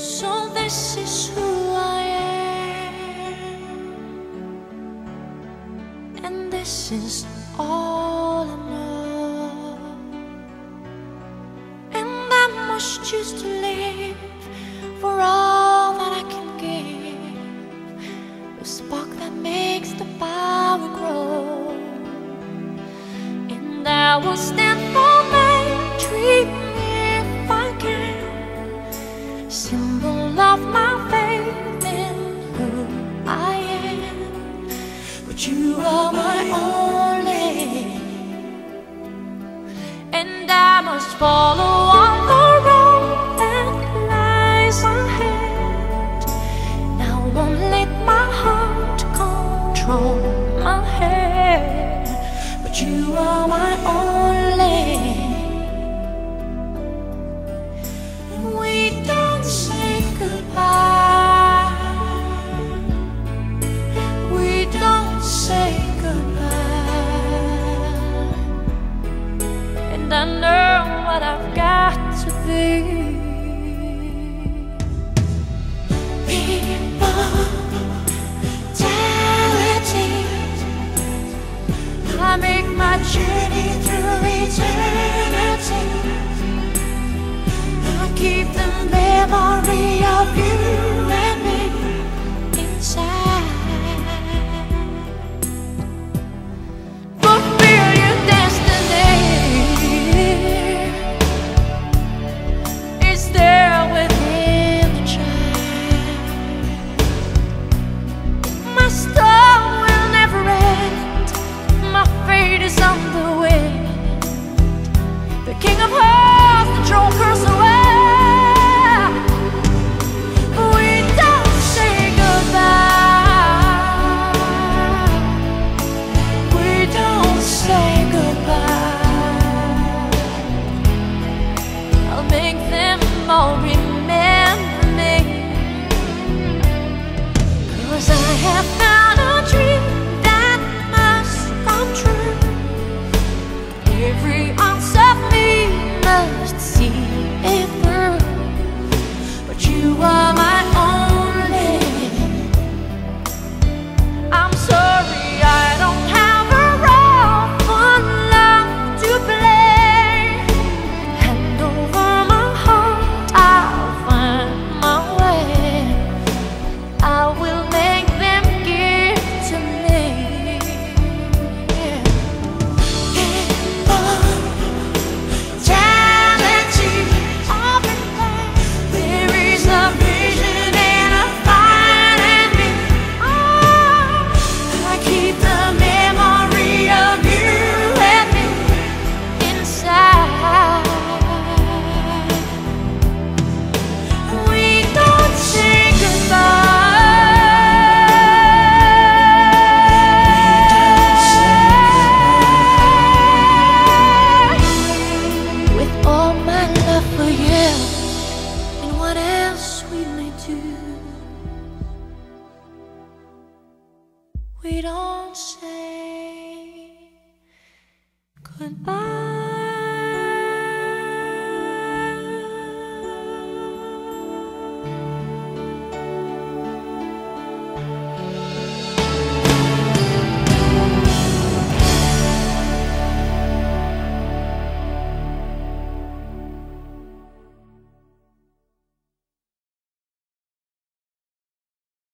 this is who I am, and this is all I know, and I must choose to live for all that I can give, the spark that makes the power grow, and I will stand symbol of my faith in who I am. But you are my only, and I must follow on the road that lies ahead. I won't let my heart control my head. But you are my only. I know what I've got to be. All remember we don't say goodbye.